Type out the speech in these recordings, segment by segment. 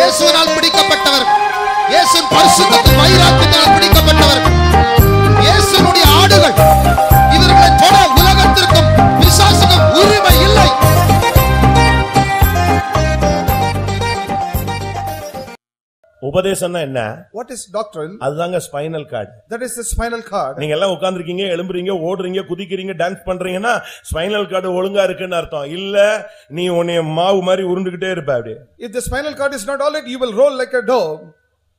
இயேசுவினால் பிடிக்கப்பட்டவர். இயேசுவின் பரிசுத்தத்தின் வைராக்கியத்தால் பிடிக்கப்பட்டவர். உபதேசம்னா என்ன? What is doctrine? அதுதாங்க spinal cord is the spinal cord. நீங்க எல்லாம் உட்கார்ந்திருக்கீங்க எழும்புறீங்க ஓடுறீங்க குதிக்கிறீங்க டான்ஸ் பண்றீங்கன்னா ஸ்பைனல் கார்டு ஒழுங்கா இருக்குன்னு அர்த்தம். இல்ல நீ உன்னைய மாவு மாதிரி உருண்டுகிட்டே இருப்ப அப்படி If the spinal cord is not all right, you will roll like a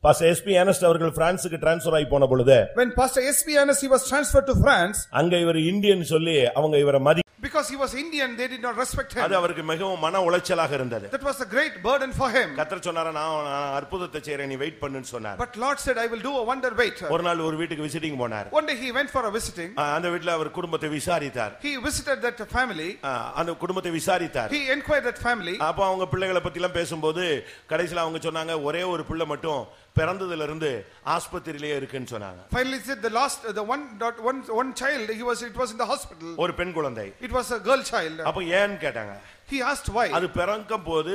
dog. பாஸ் எஸ்பி ஏனஸ்ட் அவர்கள் பிரான்சுக்கு டிரான்ஸ்பர் ஆகி போன பொழுது When Pastor S.P. Annas, he was transferred to France, அங்க இவர் இந்தியன் சொல்லி அவங்க இவரை மதி because he was Indian, they did not respect அது him. அவருக்கு மிகவும் மன உளைச்சலாக இருந்தது That was a great burden for him. கத்தர் சொன்னாரா நான் நான் அற்புதத்தை செய்றேன் நீ வெயிட் பண்ணுன்னு சொன்னார் But Lord said, I will do a wonder wait. ஒரு நாள் ஒரு வீட்டுக்கு விசிட்டிங் போனார் One day he went for a visiting. அந்த வீட்டுல அவர் குடும்பத்தை விசாரித்தார் He visited that family. ஆ, அந்த குடும்பத்தை விசாரித்தார் He inquired that family. அப்ப அவங்க பிள்ளைகளை பத்தி எல்லாம் பேசும்போது கடைசில அவங்க சொன்னாங்க ஒரே ஒரு பிள்ளை மட்டும் பிறந்ததுல இருந்து ஆஸ்பத்திரியிலேயே இருக்குன்னு சொன்னாங்க Finally, he said the last, uh, the one, dot, one, one child, he was, it was in the hospital. ஒரு பெண் குழந்தை It was a girl child. அப்ப ஏன்னு கேட்டாங்க He asked why. அது பிறக்கும் போது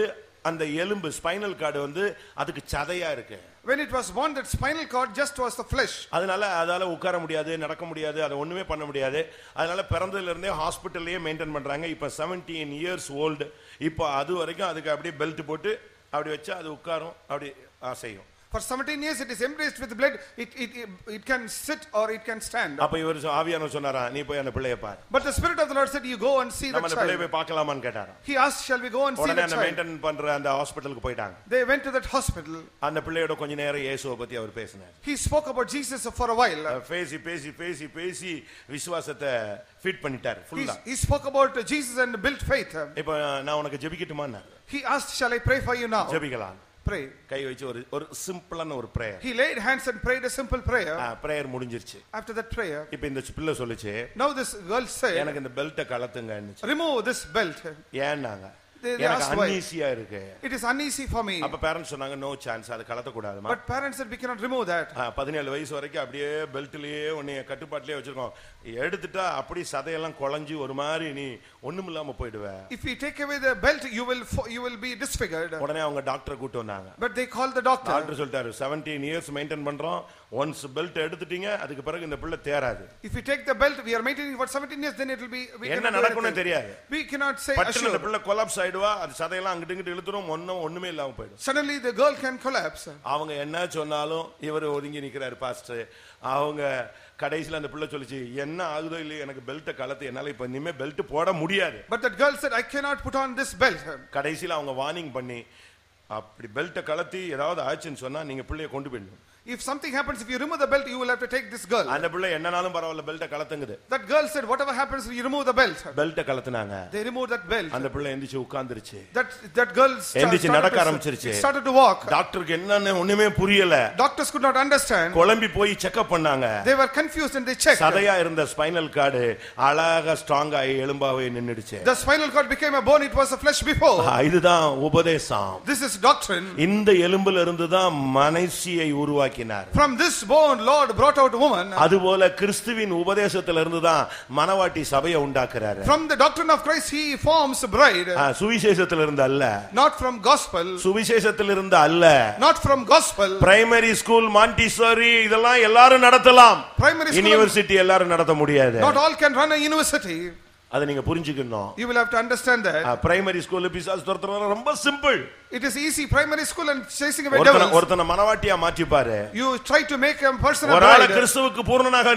அந்த எலும்பு ஸ்பைனல் கார்டு வந்து அதுக்கு சதையா இருக்கு When it was born, that spinal cord just was the flesh. அதனால அதால உட்கார முடியாது நடக்க முடியாது அதை ஒண்ணுமே பண்ண முடியாது அதனால பிறந்ததுல இருந்தே ஹாஸ்பிட்டல்லயே மெயின்டைன் பண்றாங்க இப்ப 17 இயர்ஸ் ஓல்டு இப்போ அது வரைக்கும் அதுக்கு அப்படியே பெல்ட் போட்டு அப்படி வச்சா அது உட்காரும் அப்படி செய்யும் For 17 years, it is embraced with blood. It, it, it, it can sit or it can stand. அப்ப இவர் சொ- ஆவியானவர் சொன்னாரா நீ போய் அந்த பிள்ளைய பார் But the Spirit of the Lord said, You go and see the நம்ம அந்த பிள்ளைய child. போய் பார்க்கலாமான்னு கேட்டாராம் He asked, Shall we go and see உடனே the அந்த child? மெயின்டைன் பண்ற அந்த ஹாஸ்பிட்டலுக்கு போயிட்டாங்க They went to that hospital. அந்த பிள்ளையோட கொஞ்ச நேரம் இயேசுவை பத்தி அவர் பேசினார் He spoke about Jesus for a while. பேசி பேசி பேசி பேசி விசுவாசத்தை ஃபீட் பண்ணிட்டார் He, ஃபுல்லா he spoke about Jesus and built faith. இப்போ நான் உனக்கு ஜெபிக்கட்டுமான்னு He asked, Shall I pray for you now? ஜெபிக்கலாம் Pray. கை வச்சு ஒரு ஒரு சிம்பிளான ஒரு prayer He laid hands and prayed a simple prayer. Prayer முடிஞ்சிருச்சு After that prayer, இப்போ இந்த பிள்ளை சொல்லுச்சு now this girl said, எனக்கு இந்த பெல்ட்டை கலத்துங்கன்னு Remove this belt. ஏன்னாங்க எனக்கு. அன்ஈசியா இருக்கு. அப்ப பேரண்ட்ஸ் சொன்னாங்க நோ சான்ஸ் அது வயசு வரைக்கும் அப்படியே பெல்ட்லயே கட்டுப்பாட்டிலே வச்சிருக்கோம் எடுத்துட்டா அப்படி சதையெல்லாம் குழஞ்சு ஒரு மாதிரி நீ ஒண்ணுமில்லாம போயிடுவ If we take away the belt, you will fo- you will be disfigured. உடனே அவங்க டாக்டரை கூட்டு வந்தாங்க But they called the doctor. Doctor சொல்லிட்டாரு 17 இயர்ஸ் மெயின்டைன் பண்றோம் ஒன்ஸ் பெல்ட் எடுத்துட்டீங்க அதுக்கு பிறகு இந்த பிள்ளை தேராது If we take the belt, we are maintaining for 17 years, then it will be. We என்ன நடக்கும்னு. தெரியாது We cannot say பட்டு அந்த assured. பிள்ளை கொலாப்ஸ் ஆயிடுவா அது சதையெல்லாம் அங்கிட்டு இங்கிட்டு இழுத்துரும் ஒன்னும் ஒண்ணுமே இல்லாம போயிடும் Suddenly the girl can collapse. அவங்க என்ன சொன்னாலும் இவர் ஒதுங்கி நிக்கிறாரு பாஸ்டர் அவங்க கடைசியில அந்த பிள்ளை சொல்லுச்சு என்ன ஆகுதோ இல்லையோ எனக்கு பெல்ட்டை கலத்து என்னால இப்ப இனிமே பெல்ட் போட முடியாது But that girl said, I cannot put on this belt. கடைசியில அவங்க வார்னிங் பண்ணி அப்படி பெல்ட்டை கலத்தி ஏதாவது ஆச்சுன்னு சொன்னா நீங்க பிள்ளைய கொண்டு போயிடணும் If something happens, if you remove the belt, you will have to take this girl. அந்த பிள்ளை என்னனாலும் பரவாயில்ல பெல்ட்டை கலத்துங்குது That girl said, whatever happens, you remove the belt. பெல்ட்டை கலத்துனாங்க They removed that belt. அந்த பிள்ளை எந்திரிச்சு உட்கார்ந்துருச்சு That, that girl sta- எந்திரிச்சு started, நடக்க to, ஆரம்பிச்சிருச்சு. it started to walk. டாக்டருக்கு என்னன்னு ஒண்ணுமே புரியல Doctors could not understand. குழம்பி போய் செக்அப் பண்ணாங்க They were confused and they checked. சதையா இருந்த ஸ்பைனல் கார்டு அழகா ஸ்ட்ராங் ஆகி எலும்பாவே நின்னுடுச்சு The spinal cord became a bone, it was a flesh before. ஆ, இதுதான் உபதேசம் This is doctrine. இந்த எலும்புல இருந்து தான் மனுஷியை உருவாக்கினார் From this bone, Lord brought out woman. அதுபோல கிறிஸ்துவின் உபதேசத்துல இருந்து தான் மனவாட்டி சபையை உண்டாக்குறாரு From the doctrine of Christ, he forms a bride. ஆ, சுவிசேஷத்துல இருந்து அல்ல Not from gospel. சுவிசேஷத்துல இருந்து அல்ல Not from gospel. Primary school Montessori இதெல்லாம் எல்லாரும் நடத்தலாம் Primary school- யூனிவர்சிட்டி எல்லாரும் நடத்த முடியாது Not all can run a university. அதை நீங்க புரிஞ்சுக்கணும் You will have to understand that. Primary ஸ்கூல்ல பிசாசு துரத்துறது ரொம்ப simple It is easy. Primary school and chasing away devils. ஒருத்தனை மனவாட்டியா மாற்றிப்பாரு You try to make a person ஒரு ஆளை. கிறிஸ்துவுக்கு பூர்ணனாக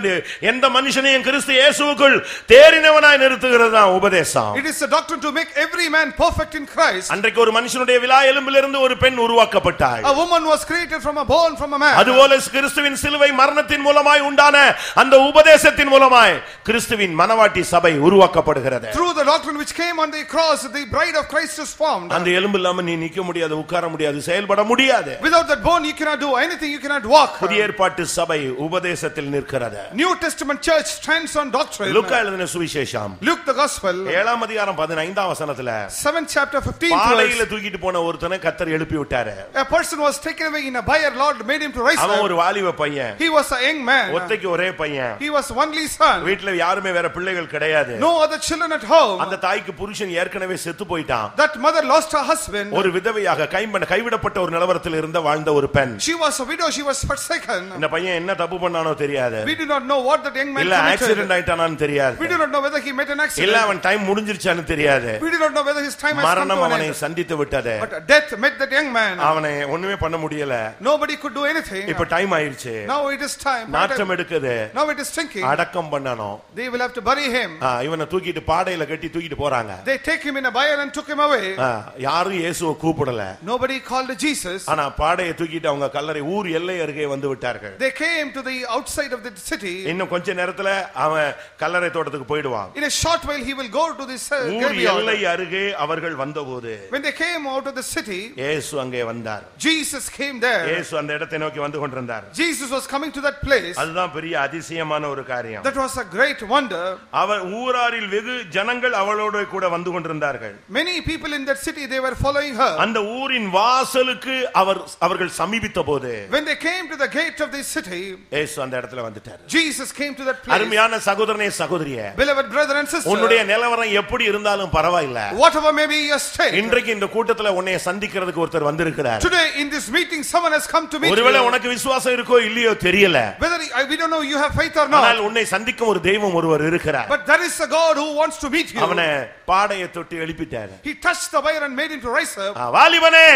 எந்த மனுஷனையும் கிறிஸ்து இயேசுவுக்குள் தேறினவனாய் நிறுத்துகிறது தான் உபதேசம் It is a doctrine to make every man perfect in Christ. அன்றைக்கு ஒரு மனுஷனுடைய விழா எலும்பிலிருந்து ஒரு பெண் உருவாக்கப்பட்டாள் A woman was created from a bone from a man. அதுபோல கிறிஸ்துவின் சிலுவை மரணத்தின் மூலமாய் உண்டான அந்த உபதேசத்தின் மூலமாய் கிறிஸ்துவின் மனவாட்டி சபை உருவாக்கப்படுகிறது Through the doctrine which came on the cross, the bride of Christ is formed. அந்த எலும்பு இல்லாம நீ நிக்க முடியாது உட்கார முடியாது செயல்பட முடியாது Without that bone, you cannot do anything, you cannot walk. புதிய ஏற்பாட்டு சபை உபதேசத்தில் நிற்கிறது New Testament church stands on doctrine. லுக்கா எழுதின சுவிசேஷம் Luke the Gospel, ஏழாம் அதிகாரம் பதினைந்தாம் வசனத்துல 7th chapter, 15th பாலையில verse. தூக்கிட்டு போன ஒருத்தனை கத்தர் எழுப்பி விட்டாரு A person was taken away in a buyer, Lord made him to rise அவன் up. ஒரு வாலிப பையன் He was a young man. ஒத்தைக்கு ஒரே பையன் He was only son. வீட்டுல யாருமே வேற பிள்ளைகள் கிடையாது No other children at home. அந்த தாய்க்கு புருஷன் ஏற்கனவே செத்து போயிட்டான் That mother lost her husband. ஒரு வித விதவையாக கைம்பன கைவிடப்பட்ட ஒரு நிலவரத்தில் இருந்த வாழ்ந்த ஒரு பெண் She was a widow, she was forsaken. இந்த பையன் என்ன தப்பு பண்ணானோ தெரியாது We do not know what that young man இல்ல. ஆக்சிடென்ட் ஆயிட்டானான்னு தெரியாது We do not know whether he met an இல்ல accident. அவன் டைம் முடிஞ்சிருச்சான்னு தெரியாது We do not know whether his time has come மரணம் அவனை. சந்தித்து விட்டது But death met that young man. அவனை ஒண்ணுமே பண்ண முடியல Nobody could do anything. இப்ப டைம் ஆயிருச்சு Now it is time. நாற்றம் எடுக்குது Now it is thinking. அடக்கம் பண்ணணும் They will have to bury him. இவனை தூக்கிட்டு பாடையில கட்டி தூக்கிட்டு போறாங்க They take him in a bier and took him away. ஆ, யாரும் இயேசுவை கூப்பிடல Nobody called Jesus. ஆனா பாடையை தூக்கிட்டு அவங்க கல்லறை ஊர் எல்லை அருகே வந்து விட்டார்கள் They came to the outside of the city. இன்னும் கொஞ்ச நேரத்துல அவன் கல்லறை தோட்டத்துக்கு போயிடுவான் In a short while, he will go to this uh, ஊர் எல்லை graveyard. அருகே அவர்கள் வந்தபோது When they came out of the city, இயேசு அங்கே வந்தார் Jesus came there. இயேசு அந்த இடத்தை நோக்கி வந்து கொண்டிருந்தார் Jesus was coming to that place. அதுதான் பெரிய அதிசயமான ஒரு காரியம் That was a great wonder. அவர் ஊராரில் வெகு ஜனங்கள் அவளோட கூட வந்து கொண்டிருந்தார்கள் Many people in that city, they were following her. அந்த ஊரின் வாசலுக்கு அவர் அவர்கள் சமீபித்த போது When they came to the gate of the city, இயேசு அந்த இடத்துல வந்துட்டார் Jesus came to that place. அருமையான சகோதரனே சகோதரிய Beloved brother and உன்னுடைய sister, நிலவரம் எப்படி இருந்தாலும் பரவாயில்ல whatever may be your state, இன்றைக்கு இந்த கூட்டத்துல உன்னை சந்திக்கிறதுக்கு ஒருத்தர் வந்திருக்கிறார் today in this meeting, someone has come to meet ஒருவேளை. உனக்கு விசுவாசம் இருக்கோ இல்லையோ தெரியல Whether we don't know you have faith or ஆனால் not, உன்னை சந்திக்கும் ஒரு தெய்வம் ஒருவர் இருக்கிறார் but there is a God who wants to meet you. அவனை பாடையை தொட்டு எழுப்பிட்டாரு He touched the wire and made him to rise up. வாலிபனே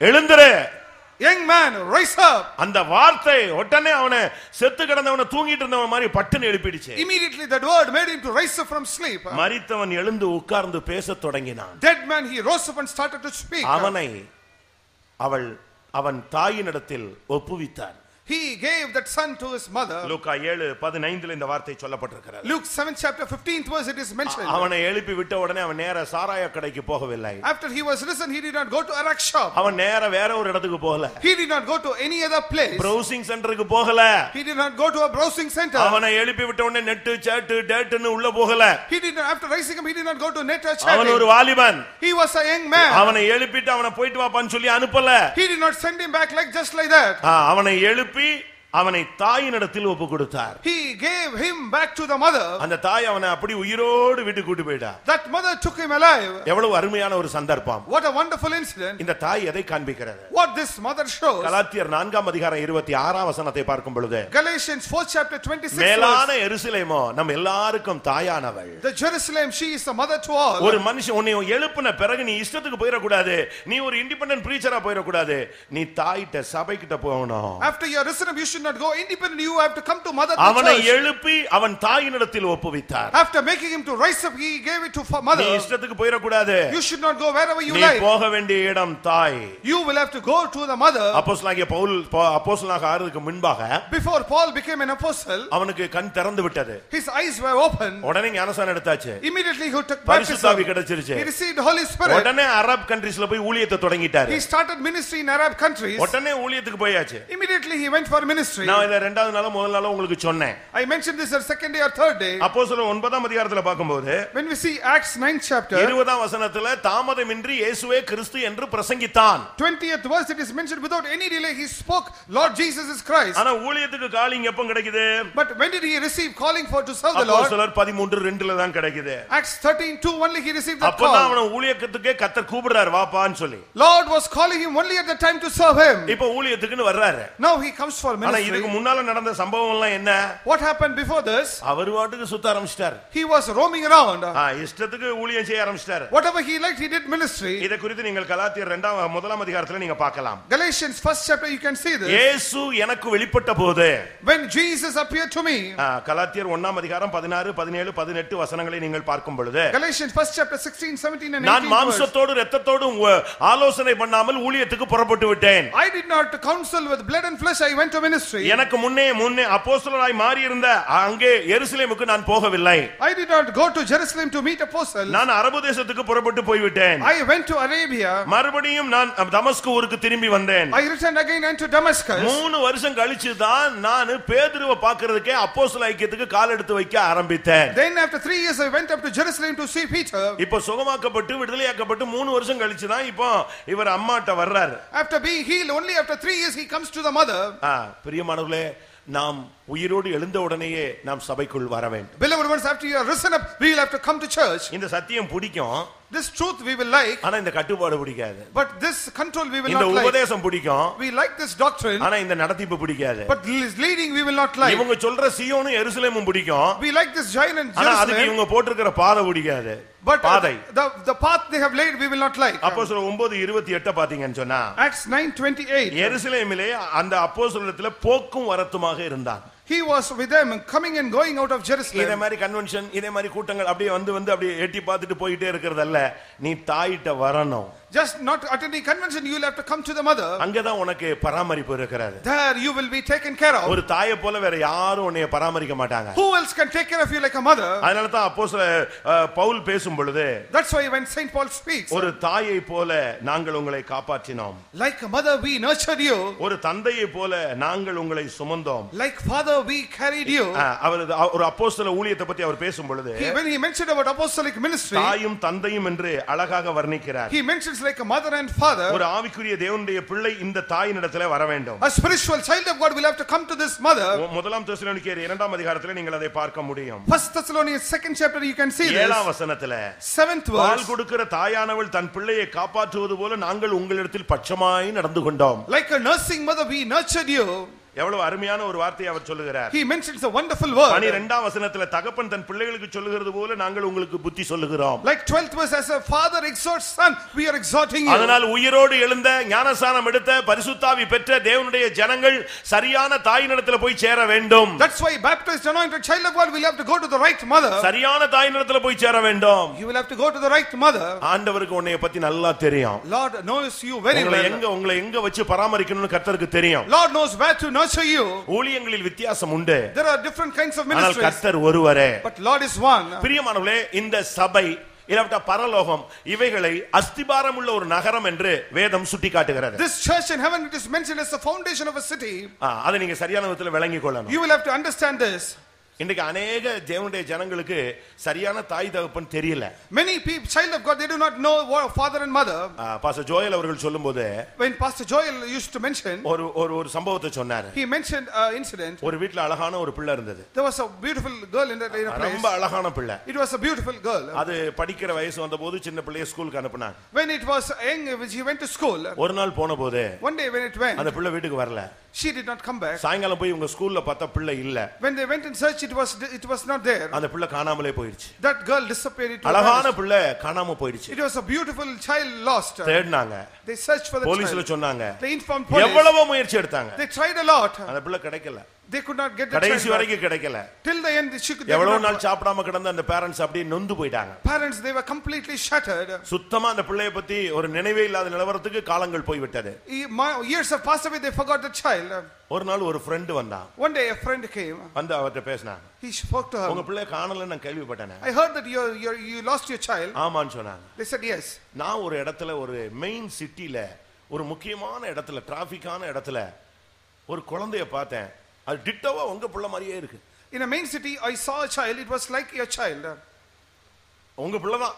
எழுந்துரு Young man, rise up. அந்த வார்த்தை உடனே அவனை செத்து கிடந்தவனை தூங்கிட்டு இருந்தவன் மாதிரி பட்டுன்னு எழுப்பிடுச்சு Immediately that word made him to rise up from sleep. மரித்தவன் எழுந்து உட்கார்ந்து பேசத் தொடங்கினான் Dead man, he rose up and started to speak. அவனை அவள் அவன் தாயினிடத்தில் ஒப்புவித்தார் He gave that son to his mother. லூக்கா ஏழு பதினைந்துல இந்த வார்த்தை சொல்லப்பட்டிருக்கிறது Luke 7 chapter 15th verse it is mentioned. அவனை எழுப்பி விட்ட உடனே அவன் நேர சாராய கடைக்கு போகவில்லை After he was risen, he did not go to Arak shop. அவன் நேர வேற ஒரு இடத்துக்கு போகல He did not go to any other place. Browsing சென்டருக்கு போகல He did not go to a browsing center. அவனை எழுப்பி விட்ட உடனே நெட்டு சேட்டு டேட்டுன்னு உள்ள போகல He did not, after rising him, he did not go to net or அவன் ஒரு chatting. வாலிபன் He was a young man. அவனை எழுப்பிட்டு அவனை போயிட்டு வாப்பான்னு சொல்லி அனுப்பல He did not send him back like just like that. ஆ, அவனை எழுப்பி எழுப்பி அவனை தாயினிடத்தில் ஒப்பு கொடுத்தார் He gave him back to the mother. அந்த தாய் அவனை அப்படி உயிரோடு வீட்டு கூட்டு போயிட்டா That mother took him alive. எவ்வளவு அருமையான ஒரு சந்தர்ப்பம் What a wonderful incident. இந்த தாய் எதை காண்பிக்கிறது What this mother shows. கலாத்தியர் நான்காம் அதிகாரம் இருபத்தி ஆறாம் வசனத்தை பார்க்கும் பொழுது Galatians 4th chapter 26 மேலான. எருசலேமோ நம்ம எல்லாருக்கும் தாயானவள் The Jerusalem, she is the mother to all. ஒரு மனுஷன் உன்னை எழுப்பின பிறகு நீ இஷ்டத்துக்கு போயிடக்கூடாது நீ ஒரு இண்டிபெண்டன்ட் பிரீச்சரா போயிடக்கூடாது நீ தாயிட்ட சபைக்கிட்ட போகணும் After you are risen up, you should not go independent. You have to come to mother அவனை the church. எழுப்பி அவன் தாயினிடத்தில் ஒப்புவித்தார் After making him to rise up, he gave it to fa- நீ mother. இஷ்டத்துக்கு போயிடக்கூடாது You should not go wherever you நீ like. போக வேண்டிய இடம் தாய் You will have to go to the mother. அப்போஸ்தலனாகிய பவுல் அப்போஸ்தலனாக ஆறதுக்கு முன்பாக Before Paul became an apostle, அவனுக்கு கண் திறந்து விட்டது his eyes were open. உடனே ஞானசானம் எடுத்தாச்சு Immediately he took பரிசுத்தாவி baptism. கிடைச்சிருச்சு He received the Holy Spirit. உடனே அரப் கண்ட்ரீஸ்ல போய் ஊழியத்தை தொடங்கிட்டாரு He started ministry in Arab countries. உடனே ஊழியத்துக்கு போயாச்சு Immediately he went for ministry. நான் இத ரெண்டாவது நாளும் முதல் நாளும் உங்களுக்கு சொன்னேன் I mentioned this at second day or third day. அப்போஸ்தலர் ஒன்பதாம் அதிகாரத்துல பார்க்கும்போது When we see Acts 9th chapter, இருபதாம் வசனத்துல தாமதமின்றி இயேசுவே கிறிஸ்து என்று பிரசங்கித்தான் 20th verse, it is mentioned without any delay, he spoke, Lord Jesus is Christ. ஆனா ஊழியத்துக்கு காலிங் எப்ப கிடைக்குது But when did he receive calling for to serve the Lord? அப்போஸ்தலர் பதிமூன்று ரெண்டுல தான் கிடைக்குது Acts 13 2 only he received that அப்பதான் call. அவனை ஊழியத்துக்கே கத்தர் கூப்பிடுறாரு வாப்பான்னு சொல்லி Lord was calling him only at the time to serve him. இப்ப ஊழியத்துக்குன்னு வர்றாரு Now he comes for ஆனா இதுக்கு. முன்னால நடந்த சம்பவம் எல்லாம் என்ன What happened before this? அவர் வாட்டுக்கு சுத்த ஆரம்பிச்சிட்டாரு He was roaming around. ஆ, இஷ்டத்துக்கு ஊழியம் செய்ய ஆரம்பிச்சிட்டாரு Whatever he liked, he did ministry. இதை குறித்து நீங்கள் கலாத்தியர் இரண்டாம் முதலாம் அதிகாரத்துல நீங்க பார்க்கலாம் Galatians first chapter, you can see this. இயேசு எனக்கு வெளிப்பட்ட போது When Jesus appeared to me, கலாத்தியர் ஒன்னாம் அதிகாரம் பதினாறு பதினேழு பதினெட்டு வசனங்களை நீங்கள் பார்க்கும் பொழுது Galatians first chapter 16, 17 and நான் 18. மாம்சத்தோடு ரத்தத்தோடும் உ- ஆலோசனை பண்ணாமல் ஊழியத்துக்கு புறப்பட்டு விட்டேன் I did not counsel with blood and flesh, I went to ministry. எனக்கு முன்னே முன்னே அப்போஸ்தலராய் மாறி இருந்த அங்கே எருசலேமுக்கு நான் போகவில்லை I did not go to Jerusalem to meet apostles. நான் அரபு தேசத்துக்கு புறப்பட்டு போய்விட்டேன் I went to Arabia. மறுபடியும் நான் தமஸ்கு ஊருக்கு திரும்பி வந்தேன் I returned again unto Damascus. மூணு வருஷம் கழிச்சு தான் நான் பேதுருவை பார்க்கிறதுக்கே அப்போஸ்தல ஐக்கியத்துக்கு கால் எடுத்து வைக்க ஆரம்பித்தேன் Then after three years, I went up to Jerusalem to see Peter. இப்போ சுகமாக்கப்பட்டு விடுதலையாக்கப்பட்டு மூணு வருஷம் கழிச்சு தான் இப்போ இவர் அம்மாட்ட வர்றாரு After being healed, only after three years, he comes to the mother. பிரியமானவர்களே நாம் உயிரோடு எழுந்த உடனேயே நாம் சபைக்குள் வர வேண்டும் Beloved ones, after you are risen up, we will have to come to church. இந்த சத்தியம் பிடிக்கும் This truth we will like, ஆனா இந்த கட்டுப்பாடு பிடிக்காது but this control we will இந்த not like. உபதேசம் பிடிக்கும் We like this doctrine, ஆனா இந்த நடத்திப்பு பிடிக்காது but this leading we will not like. இவங்க சொல்ற சியோனும் எருசலேமும் பிடிக்கும் We like this giant and ஆனா அதுக்கு இவங்க போட்டிருக்கிற பாதை பிடிக்காது but uh, பாதை the, the path they have laid we will not like. அப்போ சொல்ல ஒன்பது இருபத்தி எட்ட பாத்தீங்கன்னு சொன்னா Acts 9:28. எருசலேமிலே அந்த அப்போ போக்கும் வரத்துமாக இருந்தான் He was with them coming and going out of இதே மாதிரி கன்வென்ஷன் இதே மாதிரி கூட்டங்கள் அப்படியே வந்து வந்து அப்படியே எட்டி பார்த்துட்டு போயிட்டே இருக்கிறதல்ல. நீ தாயிட்ட வரணும். Just not attending convention, you will have to come to the mother. அங்கதான் உனக்கு பராமரிப்பு இருக்கிறது There you will be taken care of. ஒரு தாயை போல வேற யாரும் உன்னைய பராமரிக்க மாட்டாங்க Who else can take care of you like a mother? அதனால தான் அப்போ பவுல் பேசும் பொழுது That's why when Saint Paul speaks, ஒரு தாயை போல நாங்கள் உங்களை காப்பாற்றினோம் like a mother we nurtured you, ஒரு தந்தையை போல நாங்கள் உங்களை சுமந்தோம் like father we carried you. அஹ், அவரது ஒரு அப்போஸ்தல ஊழியத்தை பத்தி அவர் பேசும் பொழுது He, when he mentioned about apostolic ministry, தாயும் தந்தையும் என்று அழகாக வர்ணிக்கிறார் he mentions like a mother and father. ஒரு ஆவிக்குரிய தேவனுடைய பிள்ளை இந்த தாயினிடத்துல வர வேண்டும் A spiritual child of God will have to come to this mother. மு- முதலாம் தெசலோனிக்கேயர் இரண்டாம் அதிகாரத்துல நீங்கள் அதை பார்க்க முடியும் First Thessalonians second chapter you can see ஏழாம் this. வசனத்துல Seventh பால் verse. கொடுக்கிற தாயானவள் தன் பிள்ளையை காப்பாற்றுவது போல நாங்கள் உங்களிடத்தில் பட்சமாய் நடந்து கொண்டோம் Like a nursing mother we nurtured you. எவ்வளவு அருமையான ஒரு வார்த்தையை அவர் சொல்லுகிறார் He mentions a wonderful word. பனிரெண்டாம் வசனத்துல தகப்பன் தன் பிள்ளைகளுக்கு சொல்லுகிறது போல நாங்கள் உங்களுக்கு புத்தி சொல்லுகிறோம் Like 12th verse, as a father exhorts son, we are exhorting you. அதனால் உயிரோடு எழுந்த ஞானசானம் எடுத்த பரிசுத்தாவி பெற்ற தேவனுடைய ஜனங்கள் சரியான தாயினிடத்துல போய் சேர வேண்டும் That's why baptized anointed child of God will have to go to the right mother. சரியான தாயினிடத்துல போய் சேர வேண்டும் You will have to go to the right mother. ஆண்டவருக்கு உன்னைய பத்தி நல்லா தெரியும் Lord knows you very உங்களை well. எங்க உங்களை எங்க வச்சு பராமரிக்கணும்னு கர்த்தருக்கு தெரியும் Lord knows where to nurture you. ஊழியங்களில் வித்தியாசம் உண்டு There are different kinds of ஆனால் ministries. கர்த்தர் ஒருவரே But Lord is one. பிரியமானவர்களே இந்த சபை இல்லாவிட்டா பரலோகம் இவைகளை அஸ்திபாரம் உள்ள ஒரு நகரம் என்று வேதம் சுட்டி காட்டுகிறது This church in heaven, it is mentioned as the foundation of a city. அதை நீங்க சரியான விதத்தில் விளங்கிக் கொள்ளணும் You will have to understand this. இன்னைக்கு அநேக தேவனுடைய ஜனங்களுக்கு சரியான தாய் தகப்பன் தெரியல Many people, child of God, they do not know what father and mother. பாச ஜோயல் அவர்கள் சொல்லும்போது When Pastor Joel used to mention, ஒரு ஒரு ஒரு சம்பவத்தை சொன்னாரு he mentioned an incident. ஒரு வீட்ல அழகான ஒரு பிள்ளை இருந்தது There was a beautiful girl in that in a place. ரொம்ப அழகான பிள்ளை It was a beautiful girl. அது படிக்கிற வயசு வந்த போது சின்ன பிள்ளைய ஸ்கூலுக்கு அனுப்புனாங்க When it was young, she went to school, ஒரு நாள் போன போது one day when it went, அந்த பிள்ளை வீட்டுக்கு வரல she did not come back. சாயங்காலம் போய் உங்க ஸ்கூல்ல பார்த்தா பிள்ளை இல்ல When they went in search, it was it was not there. அந்த பிள்ளை காணாமலே போயிடுச்சு That girl disappeared. It was, அழகான vanished. பிள்ளை காணாம போயிடுச்சு it was a beautiful child lost. தேடினாங்க They searched for the போலீஸ்ல child. சொன்னாங்க They informed police. எவ்வளவோ முயற்சி எடுத்தாங்க They tried a lot. அந்த பிள்ளை கிடைக்கல They could not get the கடைசி. வரைக்கும் கிடைக்கல Till the end, she could. எவ்வளவு நாள் சாப்பிடாம கிடந்த அந்த பேரண்ட்ஸ் அப்படியே நொந்து போயிட்டாங்க Parents, they were completely shattered. சுத்தமா அந்த பிள்ளைய பத்தி ஒரு நினைவே இல்லாத நிலவரத்துக்கு காலங்கள் போய்விட்டது Ye- my- Years have passed away. They forgot the child. ஒரு நாள் ஒரு ஃப்ரெண்ட் வந்தான் One day, a friend came. வந்து அவர்கிட்ட பேசினாங்க He spoke to உங்க her. பிள்ளை காணலன்னு நான் கேள்விப்பட்டேன் I heard that you you you lost your child. ஆமான்னு சொன்னாங்க They said yes. நான் ஒரு இடத்துல ஒரு மெயின் சிட்டில ஒரு முக்கியமான இடத்துல டிராபிக்கான இடத்துல ஒரு குழந்தைய பார்த்தேன் அது டிட்டோவா உங்க பிள்ளை மாதிரியே இருக்கு In a main city, I saw a child. It was like your child. உங்க பிள்ளை தான்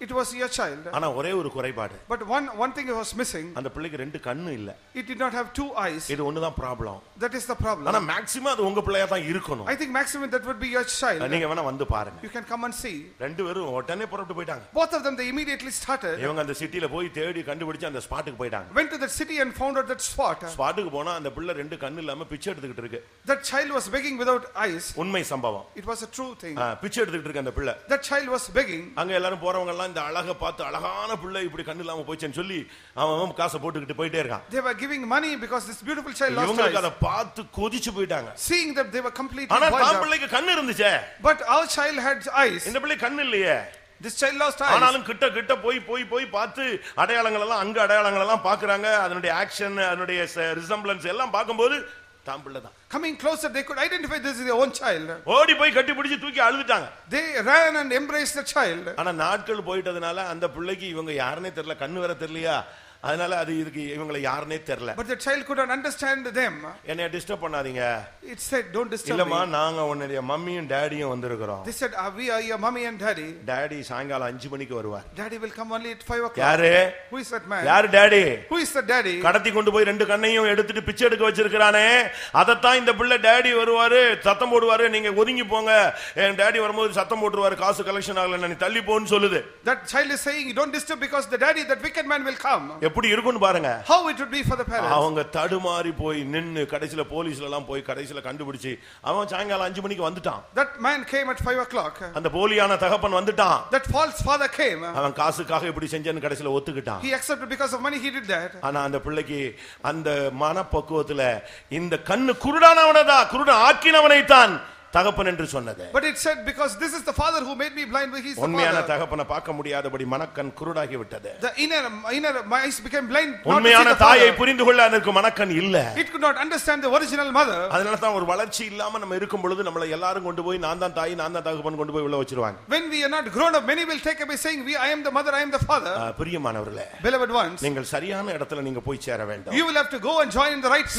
It was your child. ஆனா ஒரே ஒரு குறைபாடு But one one thing was missing. அந்த பிள்ளைக்கு ரெண்டு கண்ணு இல்ல It did not have two eyes. இது ஒண்ணுதான் problem That is the problem. ஆனா மேக்சிமம் அது உங்க பிள்ளையா தான் இருக்கணும் I think maximum that would be your child. நீங்க வேணா வந்து பாருங்க You can come and see. ரெண்டு பேரும் உடனே புறப்பட்டு போயிட்டாங்க Both of them, they immediately started. இவங்க அந்த சிட்டில போய் தேடி கண்டுபிடிச்சு அந்த ஸ்பாட்டுக்கு போயிட்டாங்க Went to that city and found out that spot. ஸ்பாட்டுக்கு போனா அந்த பிள்ளை ரெண்டு கண்ணு இல்லாம பிச்சை எடுத்துக்கிட்டு இருக்கு That child was begging without eyes. உண்மை சம்பவம் It was a true thing. ஆ, பிச்சை எடுத்துக்கிட்டு இருக்கு அந்த பிள்ளை That child was begging. அங்க எல்லாரும் போறவங்க எல்லாம் இந்த அழகை பார்த்து அழகான பிள்ளை இப்படி கண்ணு இல்லாம போச்சுன்னு சொல்லி அவன் காசை போட்டுக்கிட்டு போயிட்டே இருக்கான் They were giving money because this beautiful child lost இவங்களுக்கு அதை. பார்த்து கொதிச்சு போயிட்டாங்க Seeing that they were completely ஆனா தான். பிள்ளைக்கு கண்ணு இருந்துச்சே But our child had eyes. இந்த பிள்ளை கண்ணு இல்லையே This child lost eyes. ஆனாலும் கிட்ட கிட்ட போய் போய் போய் பார்த்து அடையாளங்கள் எல்லாம் அங்க அடையாளங்கள் எல்லாம் பாக்குறாங்க அதனுடைய ஆக்ஷன் அதனுடைய ரிசம்பிளன்ஸ் எல்லாம் பார்க்கும்போது தான் பிள்ளை தான் Coming closer, they could identify this is their own child. ஓடி போய் கட்டி பிடிச்சு தூக்கி அழுதுட்டாங்க They ran and embraced the child. ஆனா நாட்கள் போயிட்டதுனால அந்த பிள்ளைக்கு இவங்க யாருன்னே தெரியல கண்ணு வேற தெரியலையா அதனால அது இதுக்கு இவங்களை யாருன்னே தெரியல But the child could not understand them. என்னைய டிஸ்டர்ப் பண்ணாதீங்க It said, don't disturb இல்லம்மா. நாங்க உன்னுடைய மம்மியும் டேடியும் வந்திருக்கிறோம் They said, "Ah, we are your mommy and daddy. Daddy சாயங்காலம் அஞ்சு மணிக்கு வருவார் Daddy will come only at five o'clock. யாரு Who is that man? யாரு daddy Who is the daddy? கடத்தி கொண்டு போய் ரெண்டு கண்ணையும் எடுத்துட்டு பிச்சை எடுக்க வச்சிருக்கிறானே அதத்தான் இந்த பிள்ளை டேடி வருவாரு சத்தம் போடுவாரு நீங்க ஒதுங்கி போங்க என் டேடி வரும்போது சத்தம் போட்டுருவாரு காசு கலெக்ஷன் ஆகல நீ தள்ளி போன்னு சொல்லுது That child is saying, don't disturb because the daddy, that wicked man will come. எப்படி இருக்கும்னு பாருங்க How it would be for the parents. அவங்க தடுமாறி போய் நின்னு கடைசில போலீஸ்ல எல்லாம் போய் கடைசில கண்டுபிடிச்சு அவன் சாயங்காலம் அஞ்சு மணிக்கு வந்துட்டான் That man came at five o'clock. அந்த போலியான தகப்பன் வந்துட்டான் That false father came. அவன் காசுக்காக இப்படி செஞ்சேன்னு கடைசில ஒத்துக்கிட்டான் He accepted because of money, he did that. ஆனா அந்த பிள்ளைக்கு அந்த மனப்பக்குவத்துல இந்த கண்ணு குருடானவனதான் குருடன் ஆக்கினவனை தான் தகப்பன் என்று சொன்னது But it said, because this is the father who made me blind, but he's the உண்மையான. தகப்பனை பார்க்க முடியாதபடி மனக்கண் குருடாகி விட்டது The inner, inner eyes became blind. not to see உண்மையான தாயை father. புரிந்து கொள்ள அதற்கு மனக்கண் இல்ல It could not understand the original mother. அதனால தான் ஒரு வளர்ச்சி இல்லாம நம்ம இருக்கும் பொழுது நம்மளை எல்லாரும் கொண்டு போய் நான் தான் தாய் நான் தான் தகப்பன் கொண்டு போய் உள்ள வச்சிருவாங்க When we are not grown up, many will take away saying, we, I am the mother, I am the father. பிரியமானவர்களே Beloved ones, நீங்கள் சரியான இடத்துல நீங்க போய் சேர வேண்டும் you will have to go and join in the right